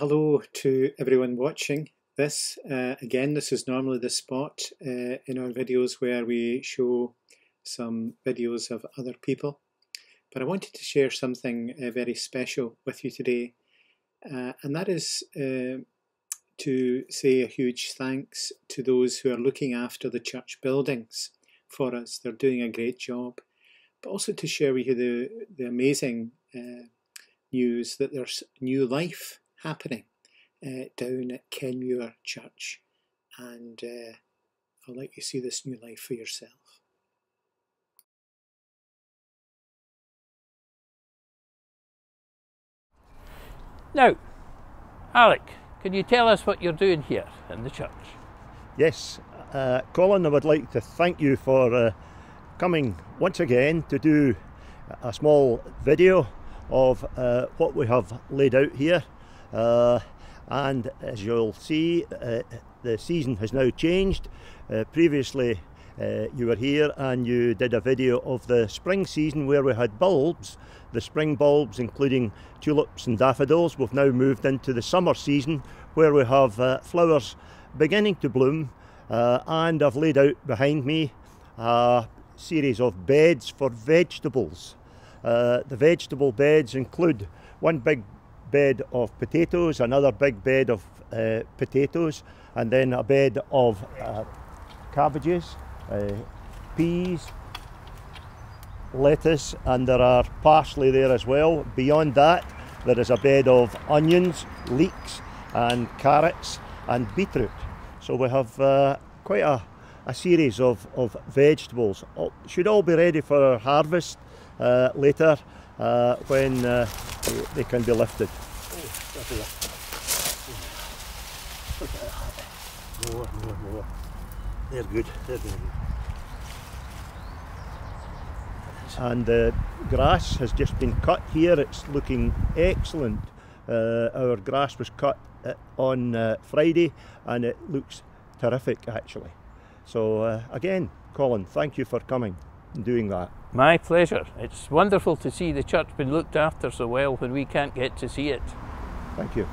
Hello to everyone watching this. Uh, again, this is normally the spot uh, in our videos where we show some videos of other people. But I wanted to share something uh, very special with you today, uh, and that is uh, to say a huge thanks to those who are looking after the church buildings for us. They're doing a great job. But also to share with you the, the amazing uh, news that there's new life happening uh, down at Kenmure Church. And uh, I'll let you see this new life for yourself. Now, Alec, can you tell us what you're doing here in the church? Yes, uh, Colin, I would like to thank you for uh, coming once again to do a small video of uh, what we have laid out here. Uh, and as you'll see, uh, the season has now changed. Uh, previously, you were here and you did a video of the spring season where we had bulbs, the spring bulbs, including tulips and daffodils. We've now moved into the summer season where we have flowers beginning to bloom. and I've laid out behind me a series of beds for vegetables. Uh, the vegetable beds include one big bed of potatoes, another big bed of uh, potatoes, and then a bed of uh, cabbages, uh, peas, lettuce, and there are parsley there as well. Beyond that, there is a bed of onions, leeks, and carrots, and beetroot. So we have uh, quite a, a series of, of vegetables. Should all be ready for harvest uh, later uh, when uh, they can be lifted. More, more, more. They're good, they're very good. And the grass has just been cut here, it's looking excellent. Uh, our grass was cut uh, on uh, Friday and it looks terrific actually. So uh, again, Colin, thank you for coming and doing that. My pleasure. It's wonderful to see the church being looked after so well when we can't get to see it. Thank you.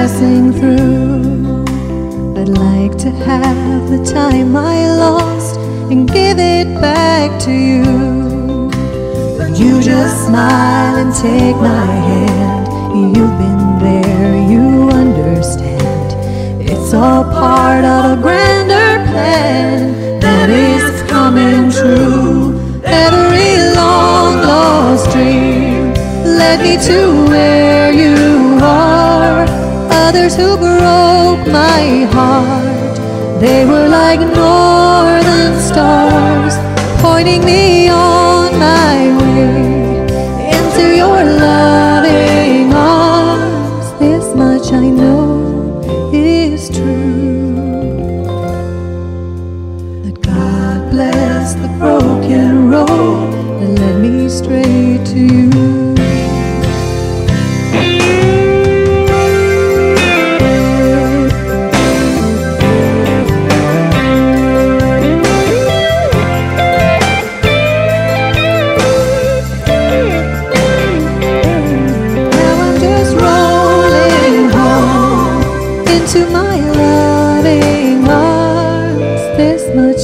Passing through. I'd like to have the time I lost and give it back to you. But you just smile and take my hand. You've been there, you understand. It's all part of a grander plan that is coming true. Every long lost dream led me to where you. Others who broke my heart, they were like northern stars, pointing me on my way into your love.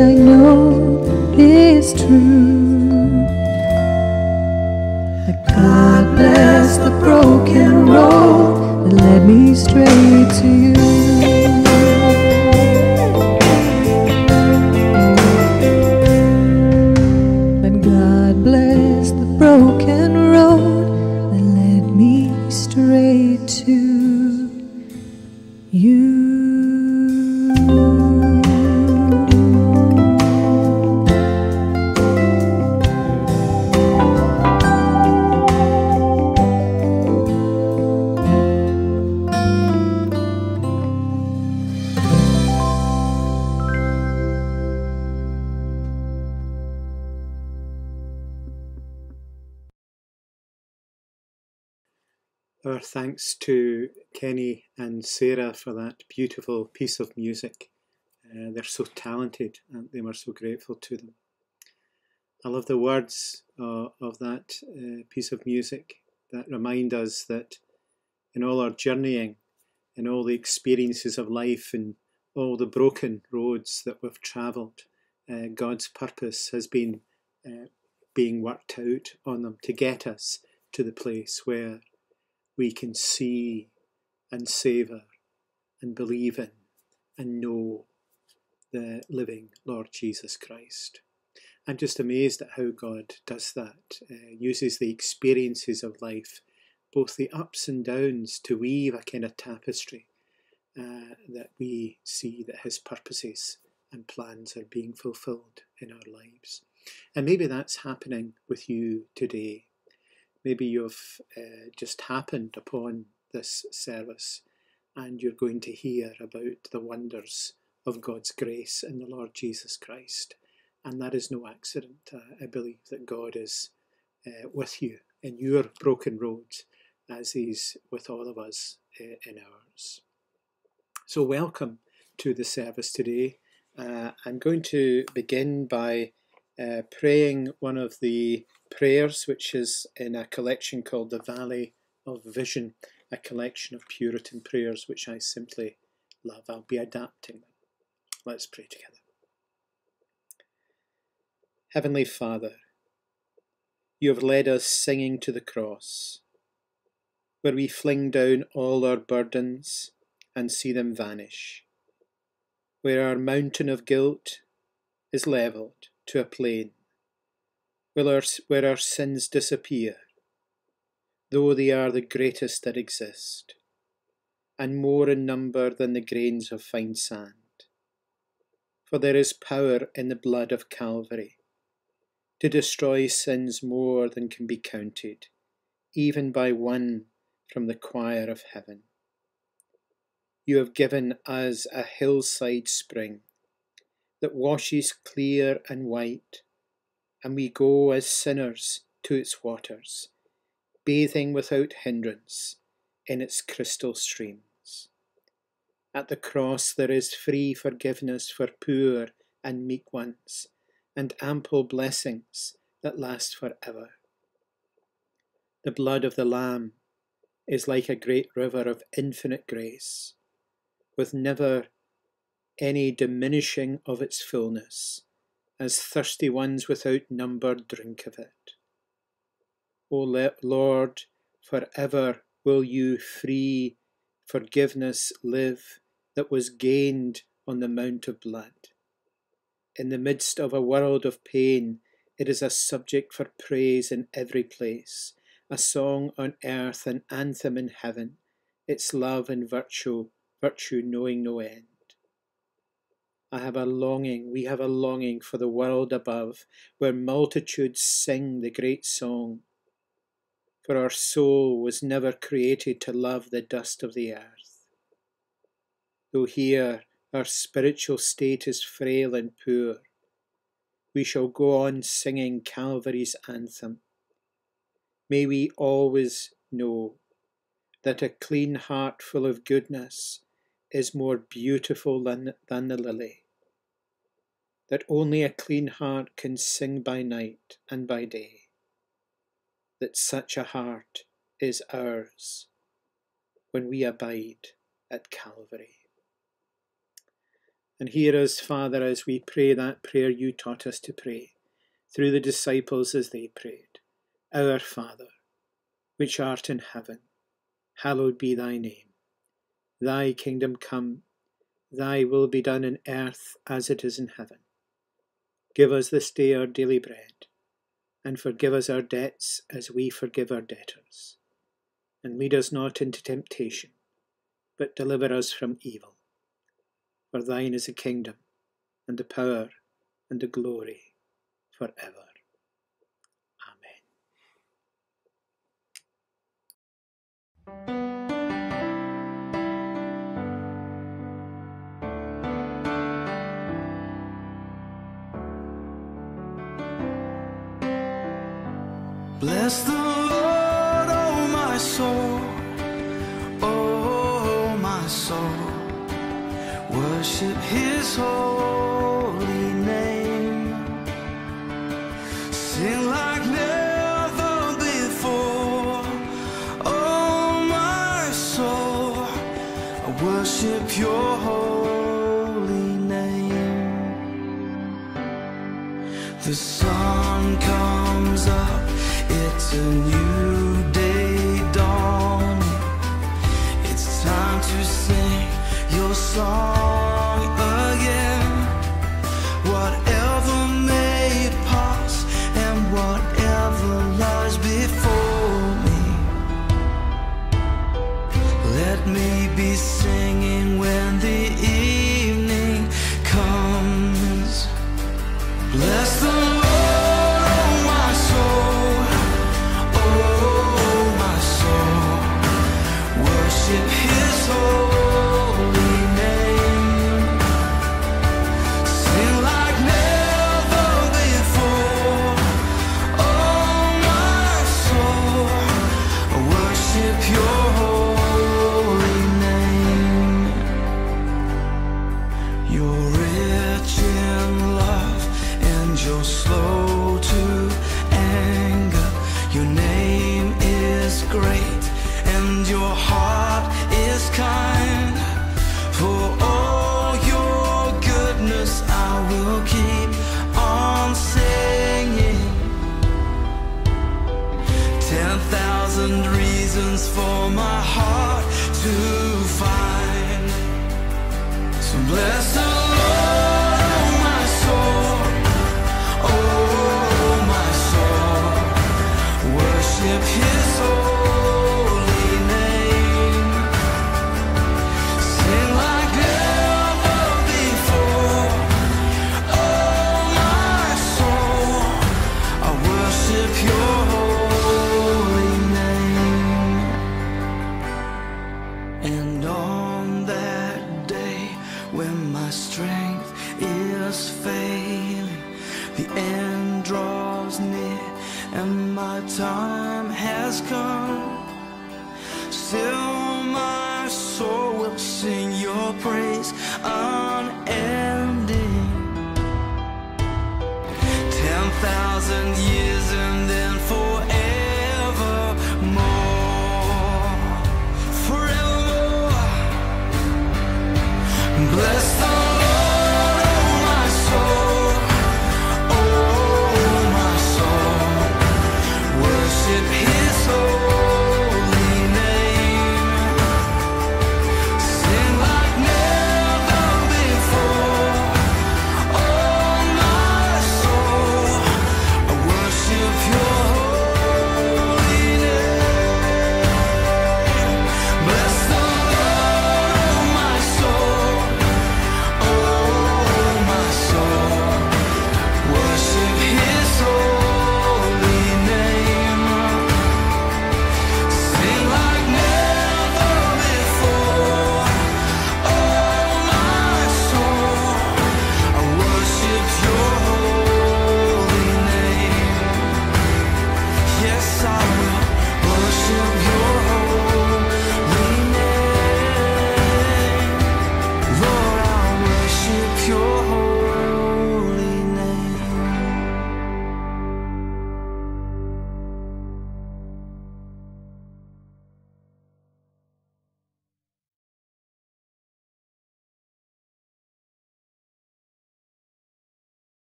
I know is true. God bless the broken road that led me straight thanks to Kenny and Sarah for that beautiful piece of music. Uh, they're so talented and they were so grateful to them. I love the words uh, of that uh, piece of music that remind us that in all our journeying, in all the experiences of life and all the broken roads that we've travelled, uh, God's purpose has been uh, being worked out on them to get us to the place where we can see and savour and believe in and know the living Lord Jesus Christ. I'm just amazed at how God does that, uh, uses the experiences of life, both the ups and downs, to weave a kind of tapestry uh, that we see that His purposes and plans are being fulfilled in our lives. And maybe that's happening with you today maybe you've uh, just happened upon this service and you're going to hear about the wonders of God's grace in the Lord Jesus Christ. And that is no accident. Uh, I believe that God is uh, with you in your broken road as He's with all of us uh, in ours. So, welcome to the service today. Uh, I'm going to begin by praying one of the prayers, which is in a collection called The Valley of Vision, a collection of Puritan prayers, which I simply love. I'll be adapting them. Let's pray together. Heavenly Father, you have led us singing to the cross, where we fling down all our burdens and see them vanish, where our mountain of guilt is levelled to a plain will our, where our sins disappear, though they are the greatest that exist, and more in number than the grains of fine sand. For there is power in the blood of Calvary to destroy sins more than can be counted, even by one from the choir of heaven. You have given us a hillside spring that washes clear and white and we go as sinners to its waters, bathing without hindrance in its crystal streams. At the cross there is free forgiveness for poor and meek ones, and ample blessings that last for ever. The blood of the Lamb is like a great river of infinite grace, with never any diminishing of its fullness as thirsty ones without number drink of it. O Lord, for ever will you free forgiveness live that was gained on the Mount of Blood. In the midst of a world of pain, it is a subject for praise in every place, a song on earth, an anthem in heaven, its love and virtue, virtue knowing no end. I have a longing, we have a longing for the world above, where multitudes sing the great song. For our soul was never created to love the dust of the earth. Though here our spiritual state is frail and poor, we shall go on singing Calvary's anthem. May we always know that a clean heart full of goodness is more beautiful than, than the lily, that only a clean heart can sing by night and by day, that such a heart is ours when we abide at Calvary. And hear us, Father, as we pray that prayer you taught us to pray, through the disciples as they prayed. Our Father, which art in heaven, hallowed be thy name. Thy kingdom come, thy will be done in earth as it is in heaven. Give us this day our daily bread, and forgive us our debts as we forgive our debtors. And lead us not into temptation, but deliver us from evil. For thine is the kingdom, and the power, and the glory, forever. Bless the Lord, oh my soul, oh, oh my soul. Worship His holy it's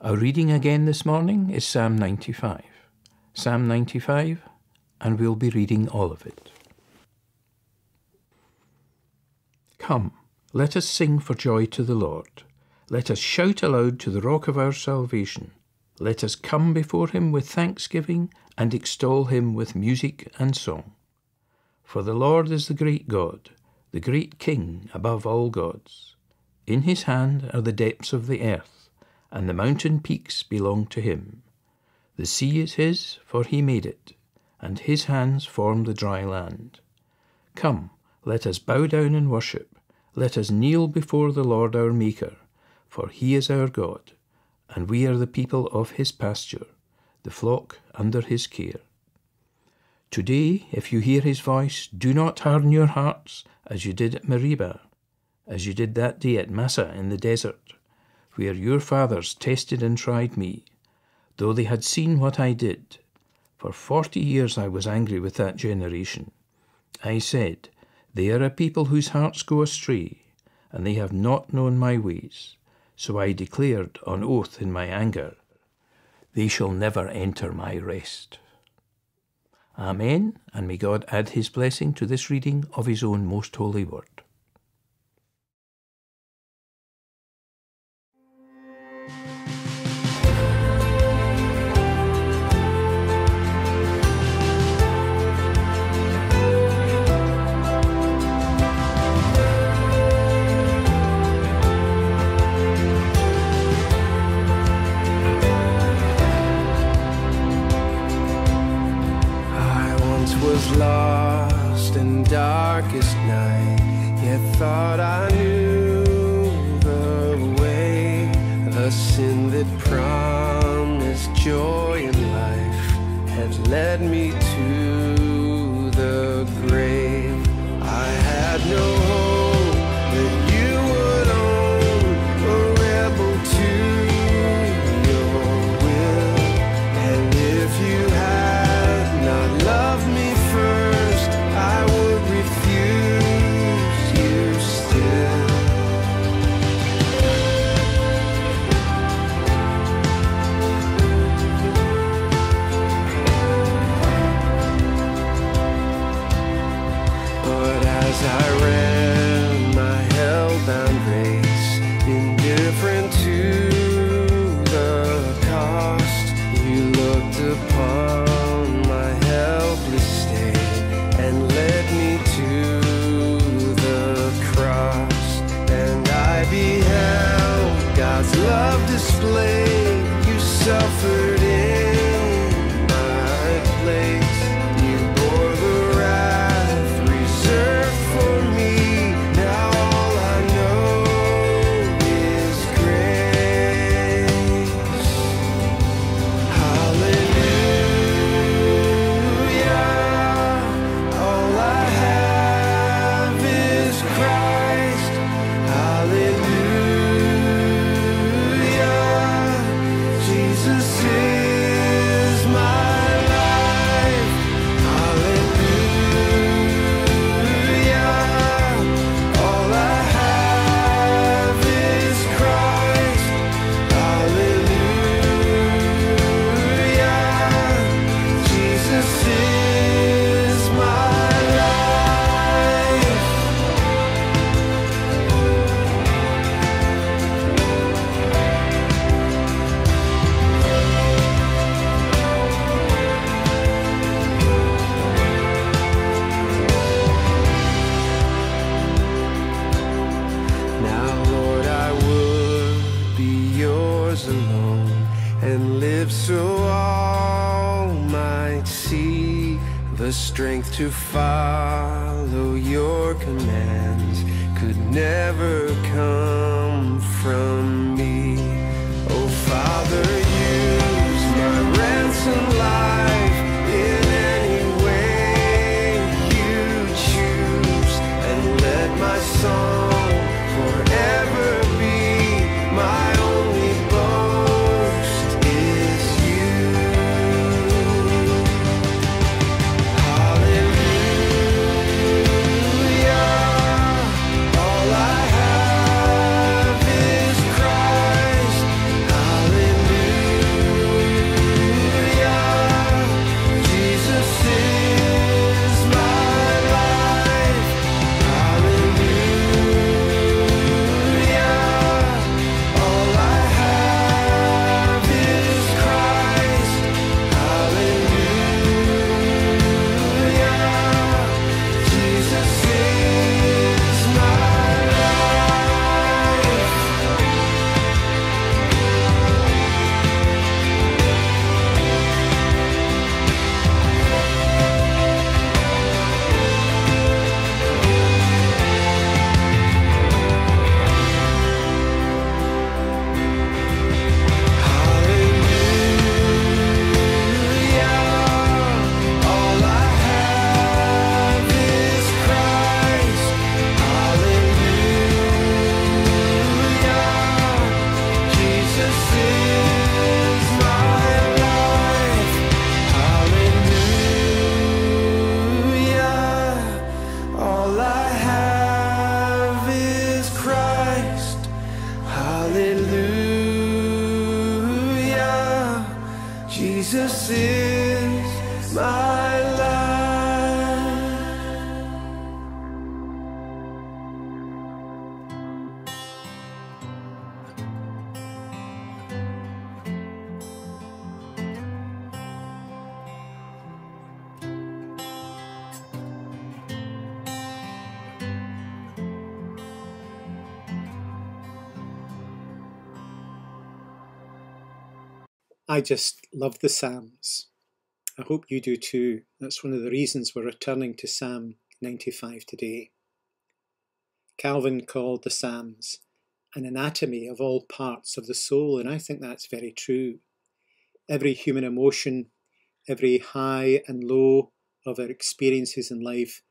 Our reading again this morning is Psalm 95. Psalm 95, and we'll be reading all of it. Come, let us sing for joy to the Lord. Let us shout aloud to the rock of our salvation. Let us come before him with thanksgiving and extol him with music and song. For the Lord is the great God, the great King above all gods. In his hand are the depths of the earth, and the mountain peaks belong to him. The sea is his, for he made it, and his hands formed the dry land. Come, let us bow down and worship. Let us kneel before the Lord our Maker, for he is our God, and we are the people of his pasture, the flock under his care. Today, if you hear his voice, do not harden your hearts as you did at Meribah, as you did that day at Massah in the desert, where your fathers tested and tried me, though they had seen what I did. For forty years I was angry with that generation. I said, They are a people whose hearts go astray, and they have not known my ways. So I declared on oath in my anger, They shall never enter my rest. Amen, and may God add his blessing to this reading of his own most holy word. As I ran and live so all might see the strength to follow your commands could never come from me. Oh, Father, use my ransom life I just love the Psalms. I hope you do too. That's one of the reasons we're returning to Psalm 95 today. Calvin called the Psalms an anatomy of all parts of the soul, and I think that's very true. Every human emotion, every high and low of our experiences in life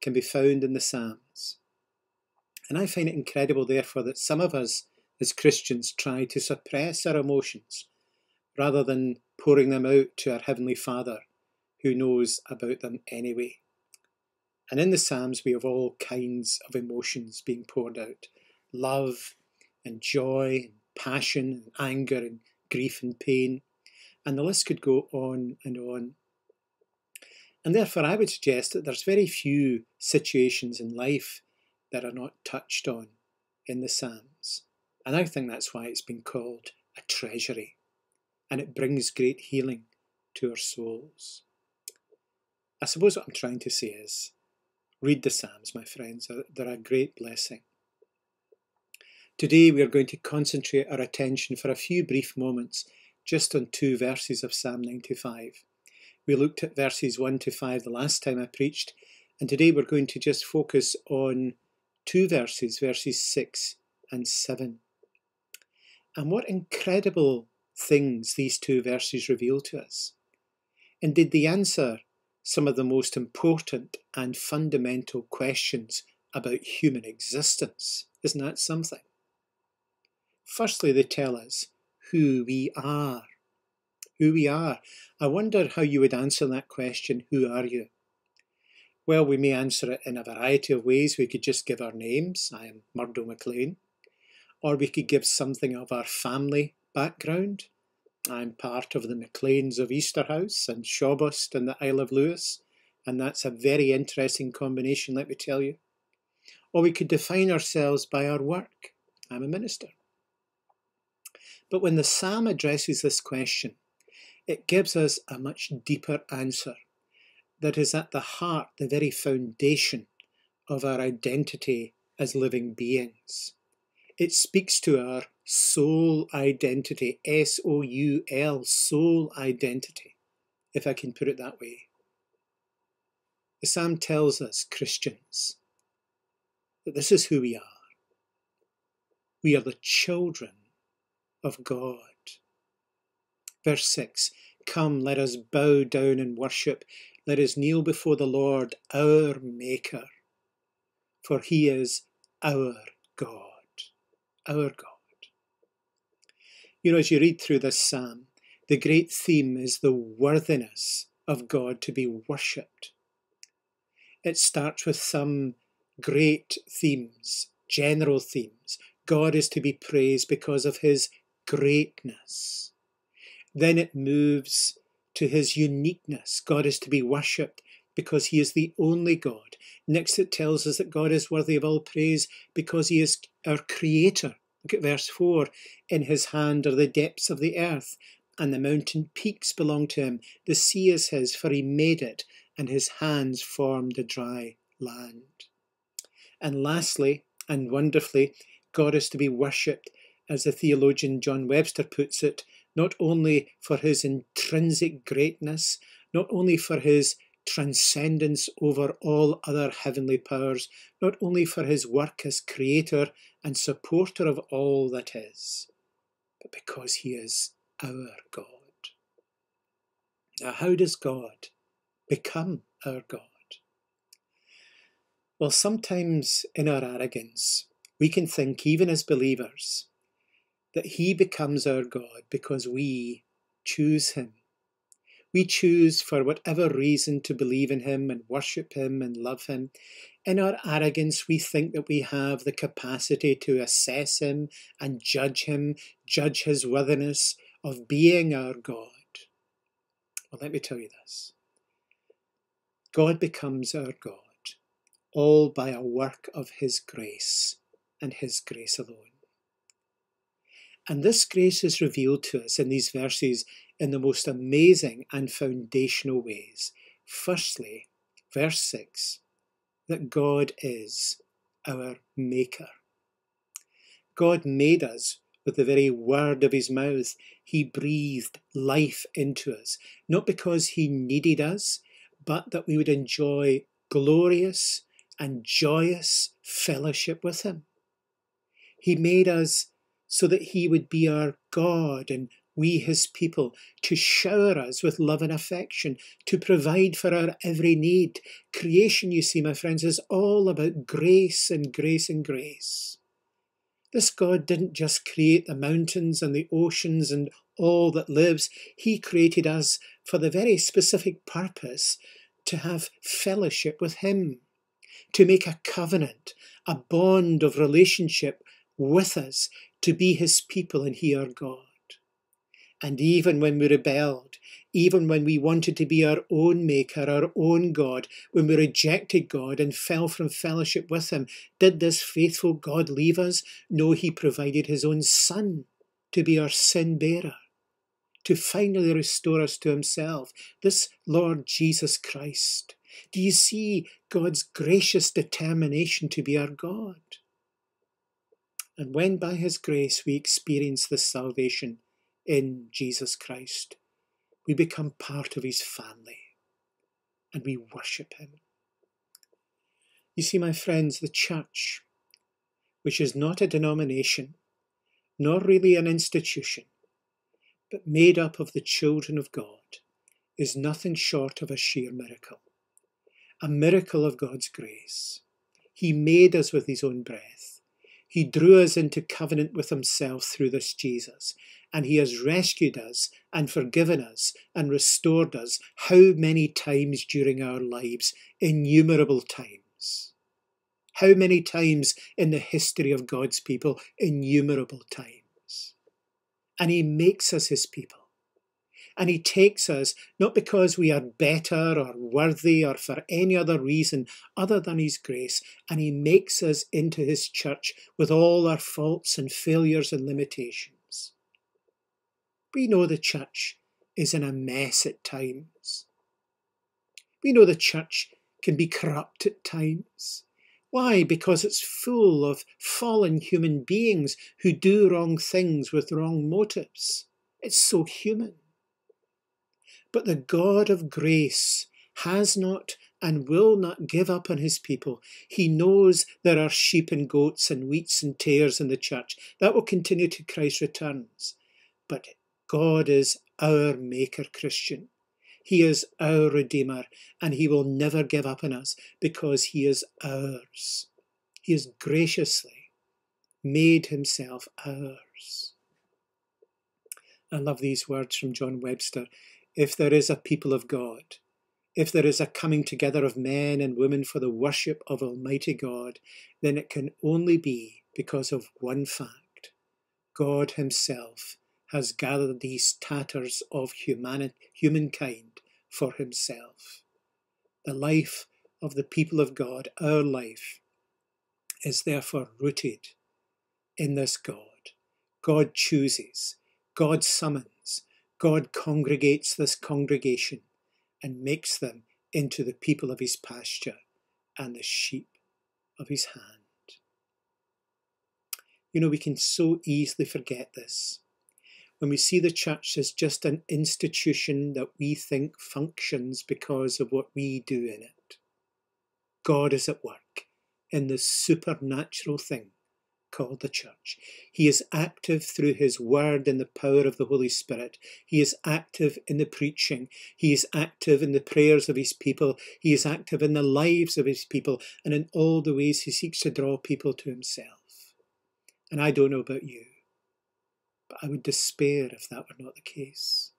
can be found in the Psalms. And I find it incredible, therefore, that some of us as Christians try to suppress our emotions rather than pouring them out to our Heavenly Father, who knows about them anyway. And in the Psalms, we have all kinds of emotions being poured out love and joy, and passion, and anger, and grief and pain. And the list could go on and on. And therefore, I would suggest that there's very few situations in life that are not touched on in the Psalms. And I think that's why it's been called a treasury and it brings great healing to our souls. I suppose what I'm trying to say is read the Psalms, my friends, they're a great blessing. Today we are going to concentrate our attention for a few brief moments just on two verses of Psalm 95. We looked at verses 1 to 5 the last time I preached, and today we're going to just focus on two verses, verses 6 and 7. And what incredible things these two verses reveal to us? And did they answer some of the most important and fundamental questions about human existence? Isn't that something? Firstly, they tell us who we are. Who we are. I wonder how you would answer that question, who are you? Well, we may answer it in a variety of ways. We could just give our names. I am Murdo Maclean. Or we could give something of our family background. I'm part of the Macleans of Easterhouse and Shawbost and the Isle of Lewis, and that's a very interesting combination, let me tell you. Or we could define ourselves by our work. I'm a minister. But when the psalm addresses this question, it gives us a much deeper answer that is at the heart, the very foundation of our identity as living beings. It speaks to our soul identity, S O U L, soul identity, if I can put it that way. The psalm tells us, Christians, that this is who we are. We are the children of God. Verse 6 Come, let us bow down and worship. Let us kneel before the Lord, our Maker, for he is our God our God. You know, as you read through this psalm, the great theme is the worthiness of God to be worshipped. It starts with some great themes, general themes. God is to be praised because of his greatness. Then it moves to his uniqueness. God is to be worshipped because he is the only God. Next, it tells us that God is worthy of all praise because he is our creator. Look at verse 4 In his hand are the depths of the earth, and the mountain peaks belong to him. The sea is his, for he made it, and his hands formed the dry land. And lastly, and wonderfully, God is to be worshipped, as the theologian John Webster puts it, not only for his intrinsic greatness, not only for his transcendence over all other heavenly powers, not only for his work as creator and supporter of all that is, but because he is our God. Now, how does God become our God? Well, sometimes in our arrogance, we can think, even as believers, that he becomes our God because we choose him we choose, for whatever reason, to believe in Him and worship Him and love Him. In our arrogance, we think that we have the capacity to assess Him and judge Him, judge His worthiness of being our God. Well, let me tell you this God becomes our God, all by a work of His grace and His grace alone. And this grace is revealed to us in these verses in the most amazing and foundational ways. Firstly, verse 6 that God is our Maker. God made us with the very word of his mouth. He breathed life into us, not because he needed us, but that we would enjoy glorious and joyous fellowship with him. He made us so that he would be our God and we his people, to shower us with love and affection, to provide for our every need. Creation, you see, my friends, is all about grace and grace and grace. This God didn't just create the mountains and the oceans and all that lives, He created us for the very specific purpose to have fellowship with Him, to make a covenant, a bond of relationship with us, to be His people and He our God. And even when we rebelled, even when we wanted to be our own maker, our own God, when we rejected God and fell from fellowship with Him, did this faithful God leave us? No, He provided His own Son to be our sin bearer, to finally restore us to Himself, this Lord Jesus Christ. Do you see God's gracious determination to be our God? And when by His grace we experience this salvation, in Jesus Christ. We become part of his family and we worship him. You see, my friends, the church, which is not a denomination, nor really an institution, but made up of the children of God, is nothing short of a sheer miracle. A miracle of God's grace. He made us with his own breath. He drew us into covenant with himself through this Jesus and He has rescued us and forgiven us and restored us how many times during our lives? Innumerable times. How many times in the history of God's people? Innumerable times. And He makes us His people. And He takes us not because we are better or worthy or for any other reason other than His grace, and He makes us into His church with all our faults and failures and limitations we know the church is in a mess at times. We know the church can be corrupt at times. Why? Because it's full of fallen human beings who do wrong things with wrong motives. It's so human. But the God of grace has not and will not give up on his people. He knows there are sheep and goats and wheats and tares in the church. That will continue to Christ returns. But God is our Maker Christian. He is our Redeemer, and He will never give up on us because He is ours. He has graciously made Himself ours. I love these words from John Webster. If there is a people of God, if there is a coming together of men and women for the worship of Almighty God, then it can only be because of one fact God Himself has gathered these tatters of humanity, humankind for himself. The life of the people of God, our life, is therefore rooted in this God. God chooses, God summons, God congregates this congregation and makes them into the people of his pasture and the sheep of his hand. You know, we can so easily forget this when we see the church as just an institution that we think functions because of what we do in it. God is at work in this supernatural thing called the church. He is active through his word and the power of the Holy Spirit. He is active in the preaching. He is active in the prayers of his people. He is active in the lives of his people and in all the ways he seeks to draw people to himself. And I don't know about you, but I would despair if that were not the case.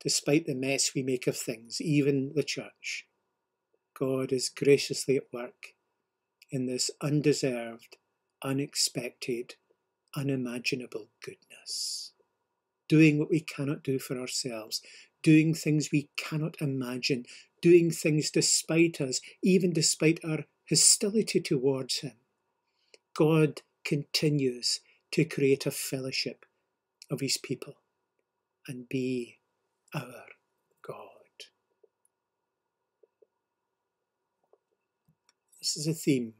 Despite the mess we make of things, even the church, God is graciously at work in this undeserved, unexpected, unimaginable goodness. Doing what we cannot do for ourselves, doing things we cannot imagine, doing things despite us, even despite our hostility towards Him. God continues to create a fellowship of His people and be our God. This is a theme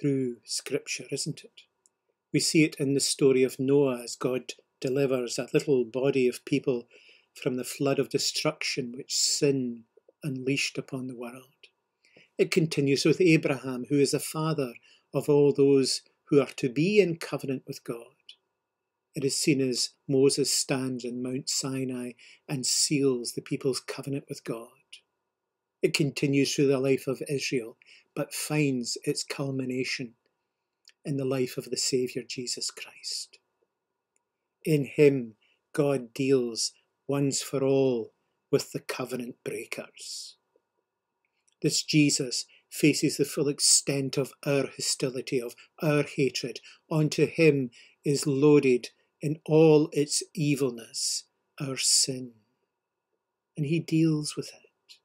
through Scripture, isn't it? We see it in the story of Noah as God delivers a little body of people from the flood of destruction which sin unleashed upon the world. It continues with Abraham, who is the father of all those who are to be in covenant with God. It is seen as Moses stands on Mount Sinai and seals the people's covenant with God. It continues through the life of Israel, but finds its culmination in the life of the Saviour Jesus Christ. In him, God deals once for all with the covenant breakers. This Jesus faces the full extent of our hostility, of our hatred. Onto him is loaded in all its evilness, our sin. And he deals with it.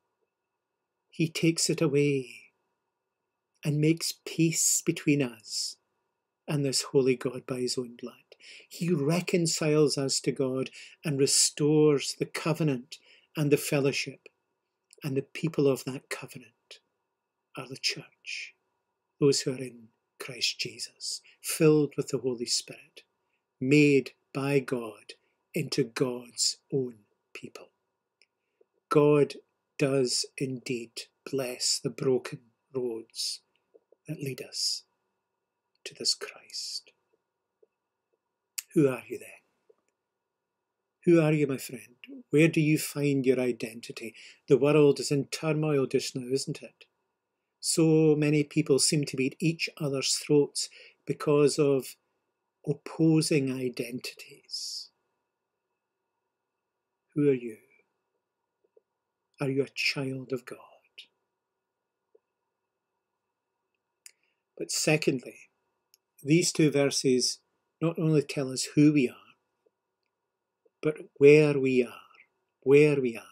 He takes it away and makes peace between us and this holy God by his own blood. He reconciles us to God and restores the covenant and the fellowship. And the people of that covenant are the church, those who are in Christ Jesus, filled with the Holy Spirit, made by God into God's own people. God does indeed bless the broken roads that lead us to this Christ. Who are you then? Who are you, my friend? Where do you find your identity? The world is in turmoil just now, isn't it? So many people seem to be at each other's throats because of opposing identities. Who are you? Are you a child of God? But secondly, these two verses not only tell us who we are, but where we are. Where we are.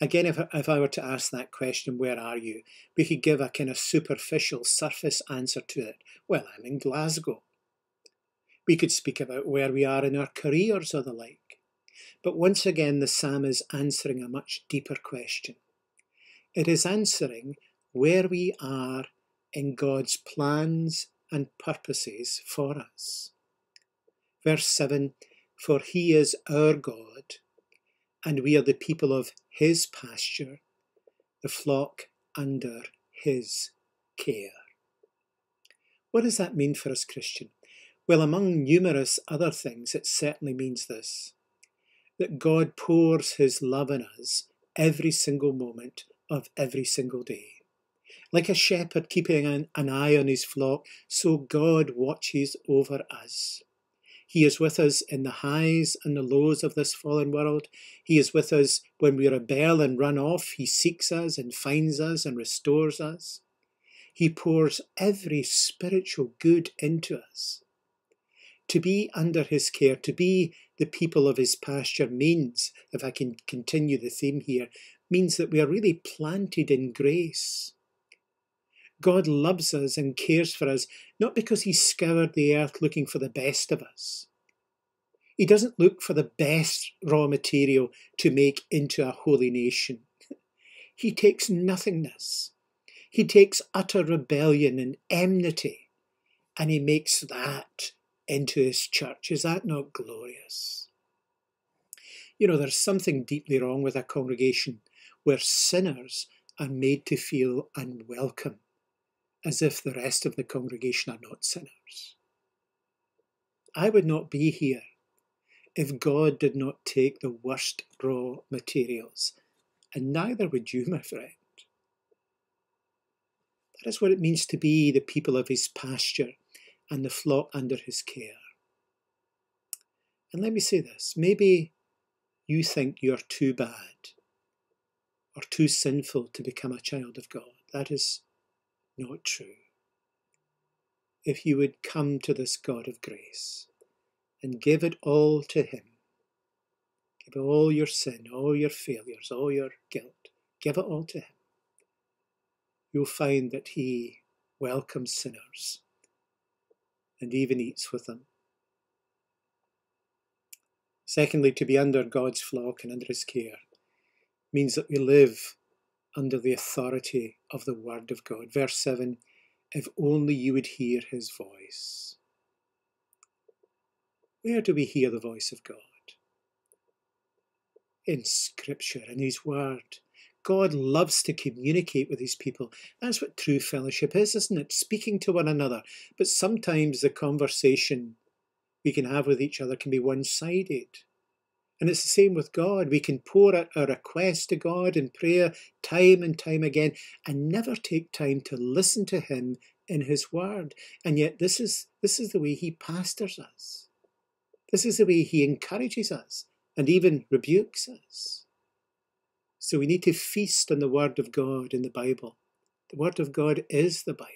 Again, if, if I were to ask that question, where are you? We could give a kind of superficial surface answer to it. Well, I'm in Glasgow. We could speak about where we are in our careers or the like. But once again, the psalm is answering a much deeper question. It is answering where we are in God's plans and purposes for us. Verse 7 For he is our God, and we are the people of his pasture, the flock under his care. What does that mean for us, Christian? Well, among numerous other things, it certainly means this that God pours his love in us every single moment of every single day. Like a shepherd keeping an, an eye on his flock, so God watches over us. He is with us in the highs and the lows of this fallen world. He is with us when we rebel and run off. He seeks us and finds us and restores us. He pours every spiritual good into us. To be under his care, to be the people of his pasture means, if I can continue the theme here, means that we are really planted in grace. God loves us and cares for us, not because He scoured the earth looking for the best of us. He doesn't look for the best raw material to make into a holy nation. He takes nothingness. He takes utter rebellion and enmity, and he makes that into his church. Is that not glorious? You know, there's something deeply wrong with a congregation where sinners are made to feel unwelcome as if the rest of the congregation are not sinners. I would not be here if God did not take the worst raw materials, and neither would you, my friend. That is what it means to be the people of his pasture and the flock under his care. And let me say this maybe you think you're too bad or too sinful to become a child of God. That is not true. If you would come to this God of grace and give it all to Him, Give all your sin, all your failures, all your guilt. Give it all to Him. You'll find that He welcomes sinners and even eats with them. Secondly, to be under God's flock and under His care means that we live under the authority of the Word of God. Verse 7 If only you would hear His voice. Where do we hear the voice of God? In Scripture, in His Word. God loves to communicate with his people. That's what true fellowship is, isn't it? Speaking to one another. But sometimes the conversation we can have with each other can be one sided. And it's the same with God. We can pour out our requests to God in prayer time and time again and never take time to listen to Him in His Word. And yet this is this is the way He pastors us. This is the way He encourages us and even rebukes us. So we need to feast on the Word of God in the Bible. The Word of God is the Bible.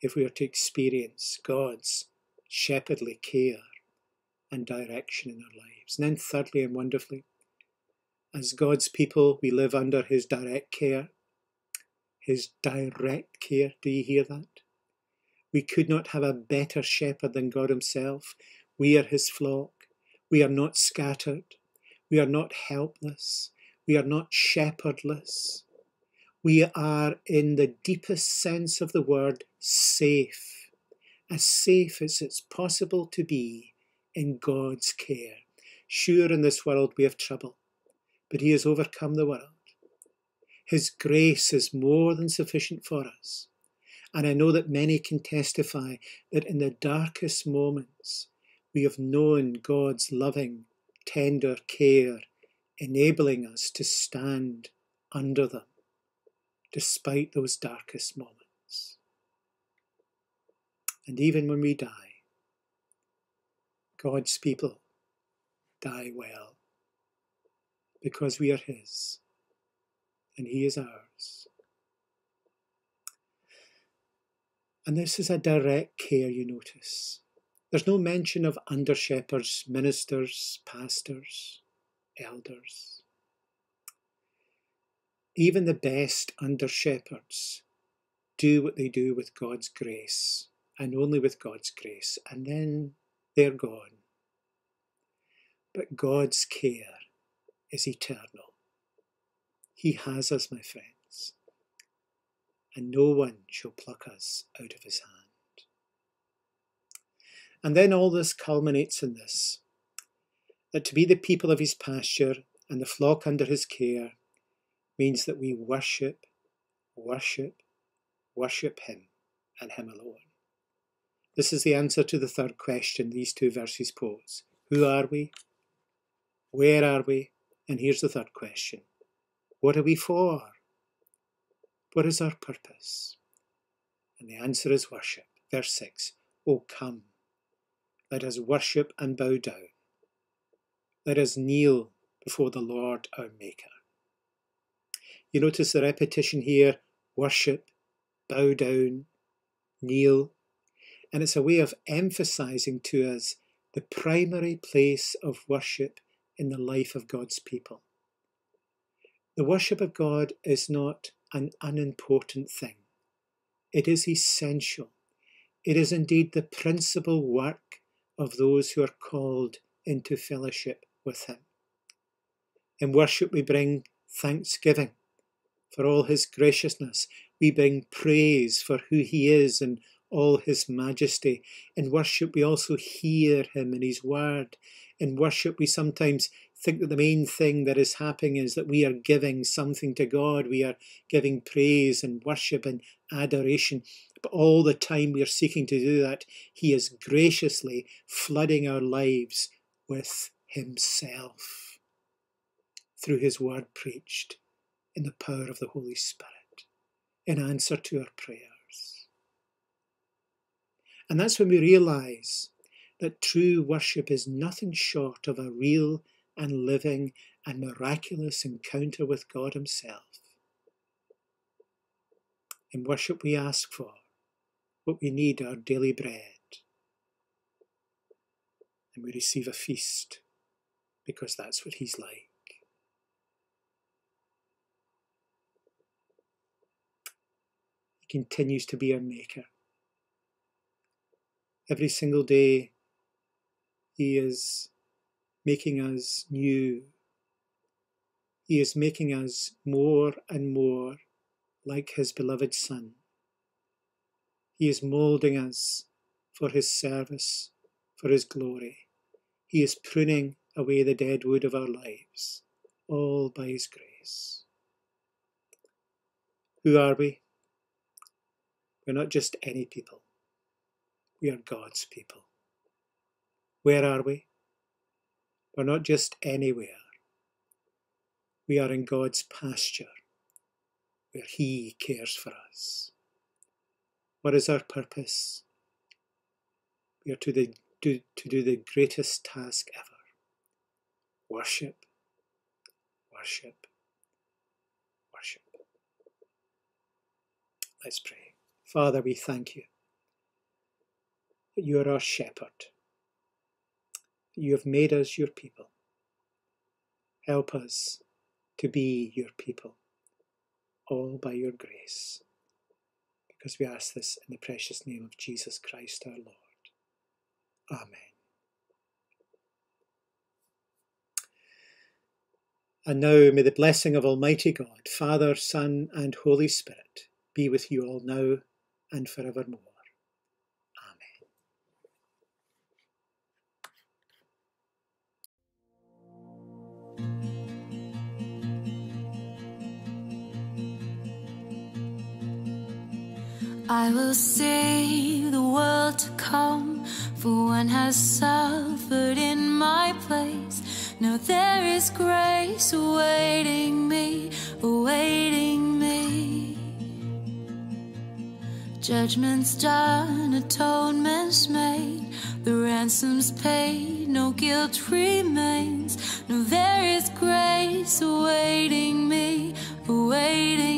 If we are to experience God's shepherdly care and direction in our lives. And then, thirdly and wonderfully, as God's people, we live under His direct care. His direct care. Do you hear that? We could not have a better shepherd than God Himself. We are His flock. We are not scattered. We are not helpless. We are not shepherdless. We are, in the deepest sense of the word, safe, as safe as it's possible to be in God's care. Sure, in this world we have trouble, but He has overcome the world. His grace is more than sufficient for us. And I know that many can testify that in the darkest moments we have known God's loving, tender care enabling us to stand under them despite those darkest moments. And even when we die, God's people die well because we are His and He is ours. And this is a direct care, you notice. There's no mention of under shepherds, ministers, pastors elders. Even the best under shepherds do what they do with God's grace and only with God's grace, and then they're gone. But God's care is eternal. He has us, my friends, and no one shall pluck us out of his hand. And then all this culminates in this that to be the people of his pasture and the flock under his care means that we worship, worship, worship him and him alone. This is the answer to the third question these two verses pose. Who are we? Where are we? And here's the third question What are we for? What is our purpose? And the answer is worship. Verse 6 Oh, come, let us worship and bow down. Let us kneel before the Lord our Maker. You notice the repetition here worship, bow down, kneel. And it's a way of emphasizing to us the primary place of worship in the life of God's people. The worship of God is not an unimportant thing, it is essential. It is indeed the principal work of those who are called into fellowship with Him. In worship, we bring thanksgiving for all His graciousness. We bring praise for who He is and all His majesty. In worship, we also hear Him in His word. In worship, we sometimes think that the main thing that is happening is that we are giving something to God. We are giving praise and worship and adoration. But all the time we are seeking to do that, He is graciously flooding our lives with himself through his word preached in the power of the Holy Spirit in answer to our prayers. And that's when we realize that true worship is nothing short of a real and living and miraculous encounter with God Himself. In worship, we ask for what we need our daily bread, and we receive a feast because that's what He's like. He continues to be our Maker. Every single day, He is making us new. He is making us more and more like His beloved Son. He is moulding us for His service, for His glory. He is pruning away the dead wood of our lives, all by His grace. Who are we? We're not just any people, we are God's people. Where are we? We're not just anywhere. We are in God's pasture, where He cares for us. What is our purpose? We are to, the, to, to do the greatest task ever worship, worship, worship. Let's pray. Father, we thank you that you are our shepherd. You have made us your people. Help us to be your people, all by your grace because we ask this in the precious name of Jesus Christ our Lord. Amen. And now may the blessing of Almighty God, Father, Son, and Holy Spirit be with you all now and forevermore. I will see the world to come, for one has suffered in my place. Now there is grace awaiting me, awaiting me. Judgment's done, atonement's made, the ransom's paid, no guilt remains. Now there is grace awaiting me, awaiting